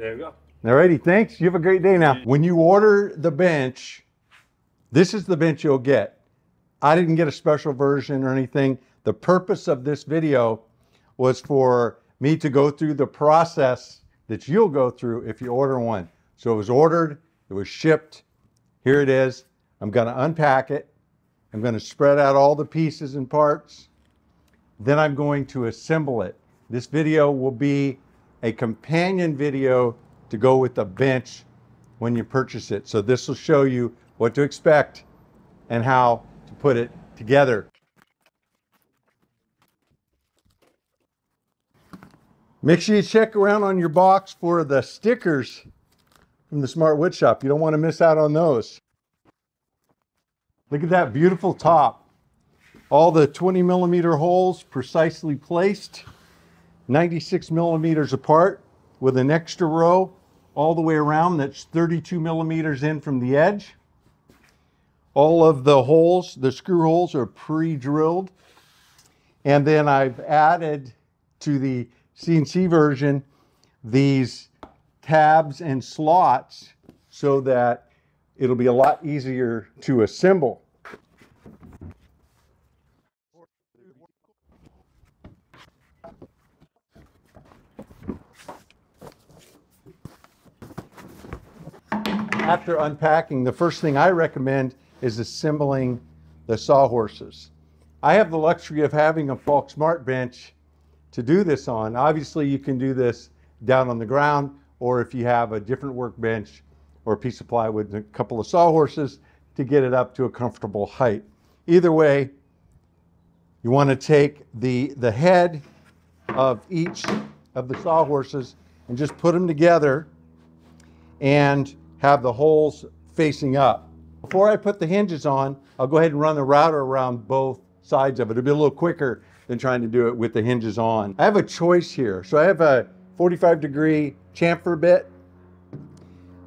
There you go. Alrighty, thanks. You have a great day now. When you order the bench, this is the bench you'll get. I didn't get a special version or anything. The purpose of this video was for me to go through the process that you'll go through if you order one. So it was ordered, it was shipped. Here it is. I'm going to unpack it. I'm going to spread out all the pieces and parts. Then I'm going to assemble it. This video will be a companion video to go with the bench when you purchase it. So this will show you what to expect and how to put it together. Make sure you check around on your box for the stickers from the Smart Wood Shop. You don't want to miss out on those. Look at that beautiful top. All the 20 millimeter holes precisely placed, 96 millimeters apart with an extra row all the way around that's 32 millimeters in from the edge. All of the holes, the screw holes are pre-drilled. And then I've added to the CNC version these tabs and slots so that it'll be a lot easier to assemble. After unpacking, the first thing I recommend is assembling the sawhorses. I have the luxury of having a Paulk Smart Bench to do this on. Obviously, you can do this down on the ground, or if you have a different workbench or a piece of plywood and a couple of sawhorses to get it up to a comfortable height. Either way, you want to take the, the head of each of the sawhorses and just put them together and have the holes facing up. Before I put the hinges on, I'll go ahead and run the router around both sides of it. It'll be a little quicker than trying to do it with the hinges on. I have a choice here. So I have a 45 degree chamfer bit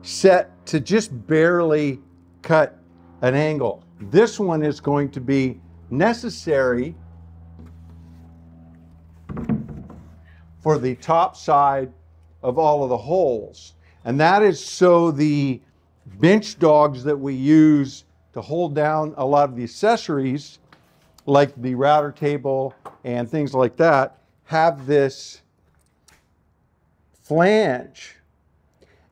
set to just barely cut an angle. This one is going to be necessary for the top side of all of the holes. And that is so the bench dogs that we use to hold down a lot of the accessories, like the router table and things like that, have this flange.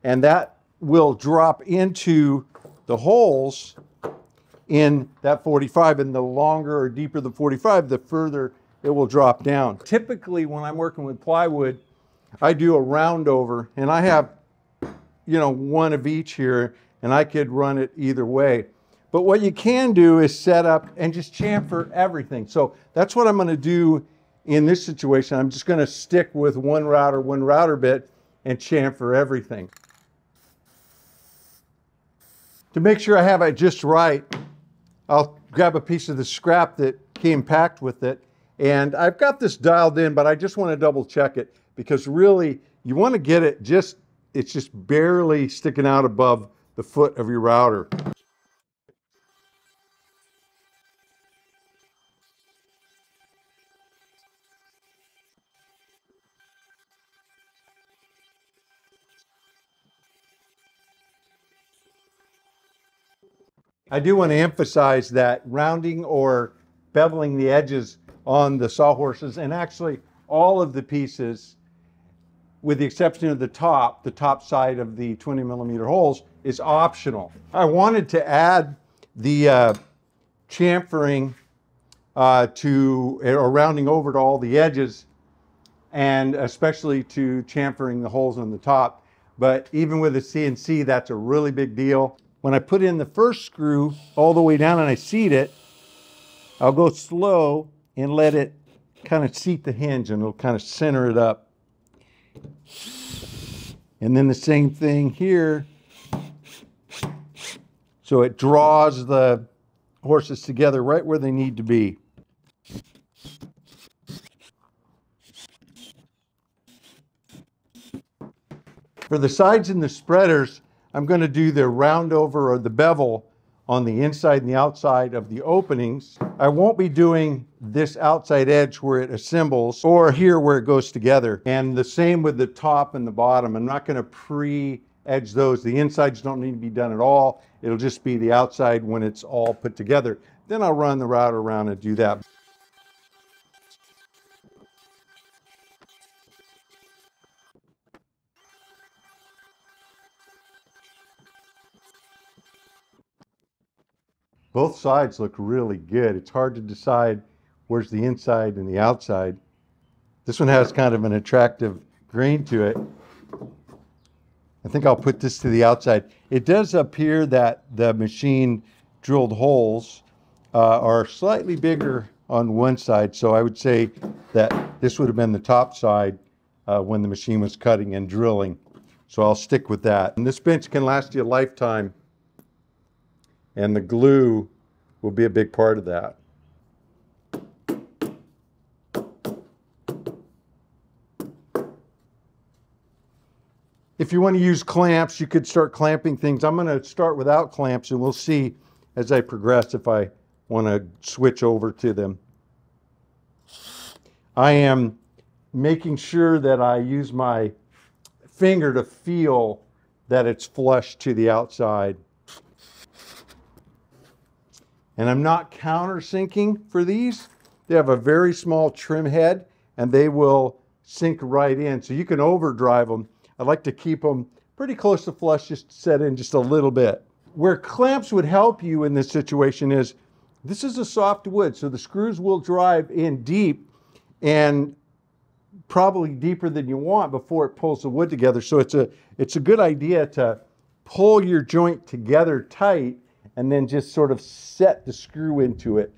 And that will drop into the holes in that 45. And the longer or deeper the 45, the further it will drop down. Typically, when I'm working with plywood, I do a round over and I have, you know, one of each here and I could run it either way. But what you can do is set up and just chamfer everything. So that's what I'm going to do in this situation. I'm just going to stick with one router, one router bit and chamfer everything. To make sure I have it just right, I'll grab a piece of the scrap that came packed with it. And I've got this dialed in, but I just want to double check it because really you want to get it just, it's just barely sticking out above the foot of your router. I do want to emphasize that rounding or beveling the edges on the sawhorses and actually all of the pieces with the exception of the top, the top side of the 20 millimeter holes is optional. I wanted to add the uh, chamfering uh, to, or rounding over to all the edges and especially to chamfering the holes on the top. But even with a CNC, that's a really big deal. When I put in the first screw all the way down and I seat it, I'll go slow and let it kind of seat the hinge and it'll kind of center it up. And then the same thing here. So it draws the horses together right where they need to be. For the sides and the spreaders, I'm going to do the round over or the bevel on the inside and the outside of the openings. I won't be doing this outside edge where it assembles or here where it goes together. And the same with the top and the bottom. I'm not going to pre-edge those. The insides don't need to be done at all. It'll just be the outside when it's all put together. Then I'll run the router around and do that. Both sides look really good. It's hard to decide where's the inside and the outside. This one has kind of an attractive grain to it. I think I'll put this to the outside. It does appear that the machine drilled holes uh, are slightly bigger on one side, so I would say that this would have been the top side uh, when the machine was cutting and drilling. So I'll stick with that. And this bench can last you a lifetime and the glue will be a big part of that. If you want to use clamps, you could start clamping things. I'm going to start without clamps and we'll see as I progress if I want to switch over to them. I am making sure that I use my finger to feel that it's flush to the outside. And I'm not countersinking for these. They have a very small trim head and they will sink right in. So you can overdrive them. I like to keep them pretty close to flush, just set in just a little bit. Where clamps would help you in this situation is, this is a soft wood, so the screws will drive in deep and probably deeper than you want before it pulls the wood together. So it's a, it's a good idea to pull your joint together tight and then just sort of set the screw into it.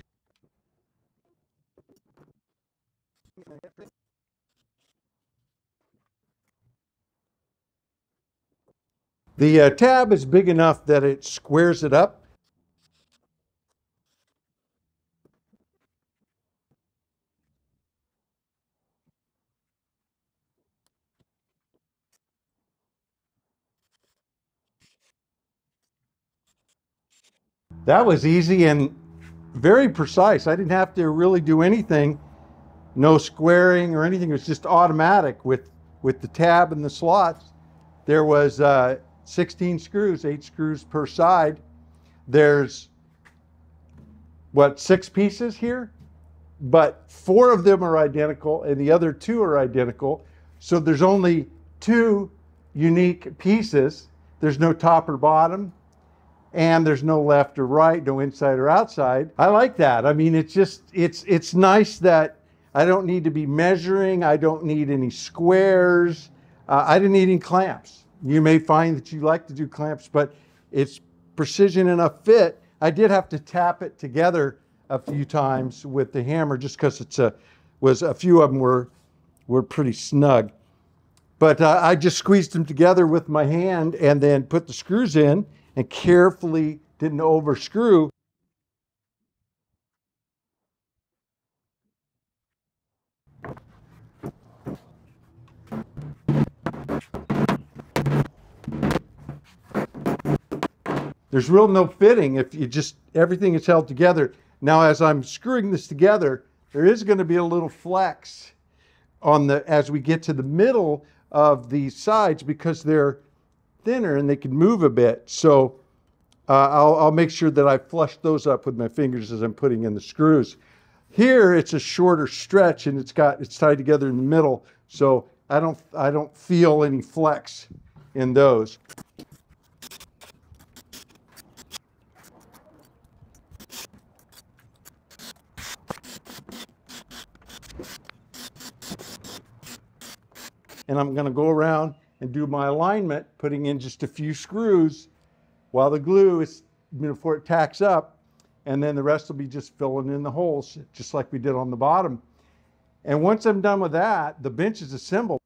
The uh, tab is big enough that it squares it up. That was easy and very precise. I didn't have to really do anything. No squaring or anything. It was just automatic with, with the tab and the slots. There was uh, 16 screws, eight screws per side. There's, what, six pieces here? But four of them are identical and the other two are identical. So there's only two unique pieces. There's no top or bottom and there's no left or right, no inside or outside. I like that. I mean, it's just it's it's nice that I don't need to be measuring. I don't need any squares. Uh, I didn't need any clamps. You may find that you like to do clamps, but it's precision enough fit. I did have to tap it together a few times with the hammer just because it's a was a few of them were were pretty snug. But uh, I just squeezed them together with my hand and then put the screws in and carefully didn't overscrew. There's real no fitting if you just, everything is held together. Now, as I'm screwing this together, there is going to be a little flex on the, as we get to the middle of these sides because they're thinner and they can move a bit. So uh, I'll, I'll make sure that I flush those up with my fingers as I'm putting in the screws. Here it's a shorter stretch and it's got it's tied together in the middle, so I don't I don't feel any flex in those. And I'm going to go around and do my alignment, putting in just a few screws while the glue is before it tacks up, and then the rest will be just filling in the holes, just like we did on the bottom. And once I'm done with that, the bench is assembled.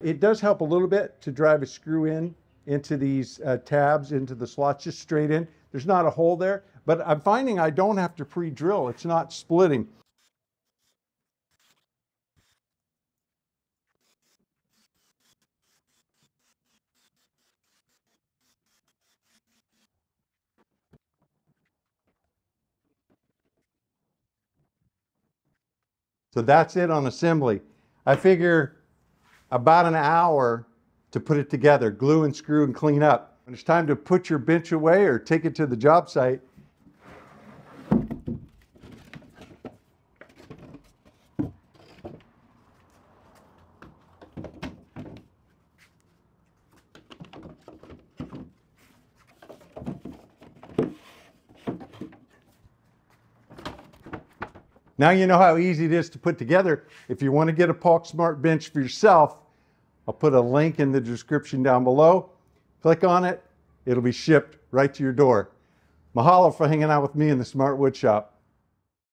It does help a little bit to drive a screw in into these uh, tabs, into the slots, just straight in. There's not a hole there, but I'm finding I don't have to pre-drill. It's not splitting. So that's it on assembly. I figure about an hour to put it together, glue and screw and clean up. When it's time to put your bench away or take it to the job site, Now you know how easy it is to put together. If you want to get a Paulk Smart bench for yourself, I'll put a link in the description down below. Click on it, it'll be shipped right to your door. Mahalo for hanging out with me in the Smart Wood Shop.